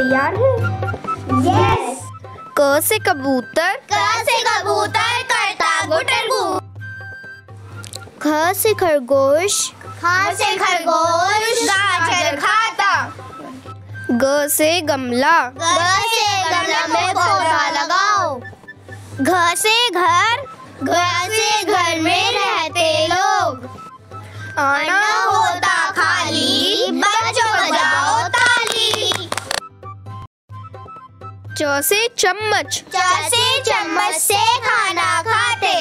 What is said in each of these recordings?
तैयार हैं? क से कबूतर। क से कबूतर करता गुटरगू। ख से खरगोश। ख से खरगोश गाजर खाता। ग से गमला। ग से गमला में घ से घर घर से घर में रहते लोग। आना होता खाली बच्चों बजाओ ताली। च से चम्मच। से चम्मच से खाना खाते।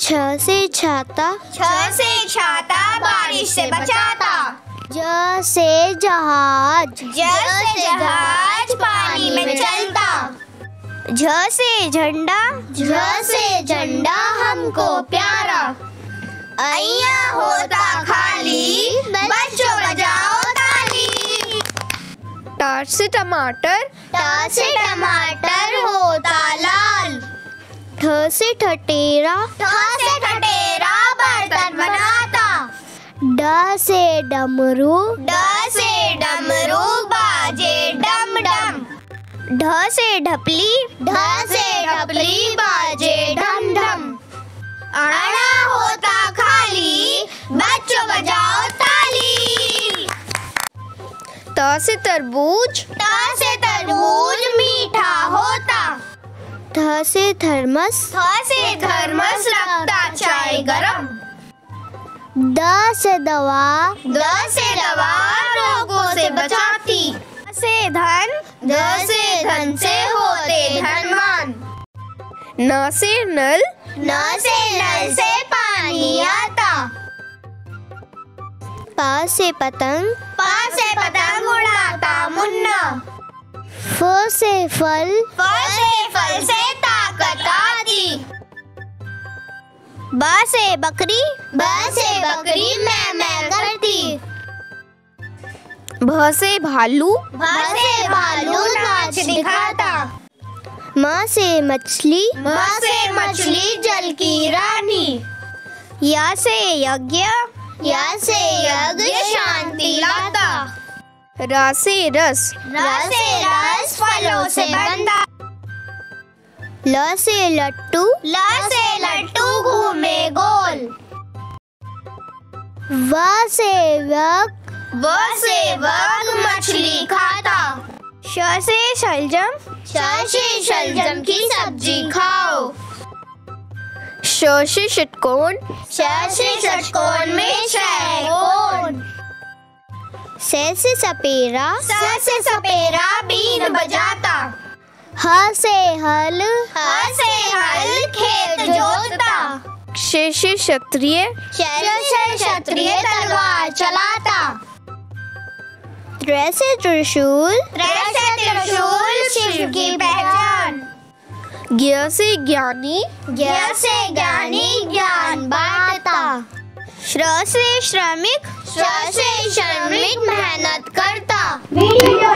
छ से छाता। छ से छाता बारिश से बचाता। ज से जहाज़। ज से जहाज़ पानी में चलता। झ से झंडा झ से झंडा हमको प्यारा। अय्या होता खाली बच्चों बजाओ ताली। ट से टमाटर ट से टमाटर होता लाल। ठ से ठटेरा ठ से ठटेरा बर्तन बनाता। ड से डमरू ड से डमरू बाजे ढ से ढपली ढ से ढपली बाजे ढम ढम। आना होता खाली बच्चों बजाओ ताली। त से तरबूज त से तरबूज मीठा होता। थ से थर्मस थ से थर्मस रखता चाय गरम। द से दवा द से दवा रोगों से बचाती। से धन ध से होते धनवान। न से नल न से नल से पानी आता। प से पतंग पा से पतंग उड़ाता मुन्ना। फ से फल फल से फल से ताकत आती ब से बकरी ब से बकरी मैं मैं करती। भ से भालू भ से भालू म से मछली। माँ से मछली जल की रानी। या से यज्ञ य से यज्ञ शांति लाता। र से रस र से रस फलों से बनता। ल से लट्टू ल से लट्टू घूमे गोल। व से वक व से वग मछली खाता। श से शलजम। श से शलजम की सब्ज़ी खाओ। श से षटकोण श से षटकोण में छह कोण से से सपेरा। स से सपेरा बीन बजाता। ह से हल। ह से हल खेत जोता क्षत्रिय। क्षत्रिय तलवार चलाता। त्र है त्रिशूल ड्रेस है त्रिशूल शिव की पहचान ज्ञ से ज्ञानी ज्ञ से ज्ञानी ज्ञान बांटता श्र से श्रमिक श्र से श्रमिक मेहनत करता वीडियो